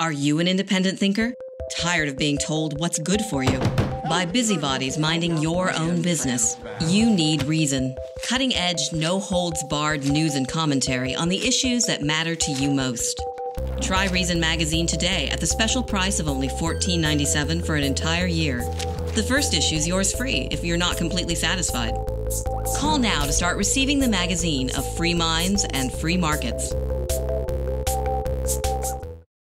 Are you an independent thinker? Tired of being told what's good for you? By busybodies minding your own business. You need Reason. Cutting edge, no holds barred news and commentary on the issues that matter to you most. Try Reason Magazine today at the special price of only $14.97 for an entire year. The first issue is yours free if you're not completely satisfied. Call now to start receiving the magazine of free minds and free markets.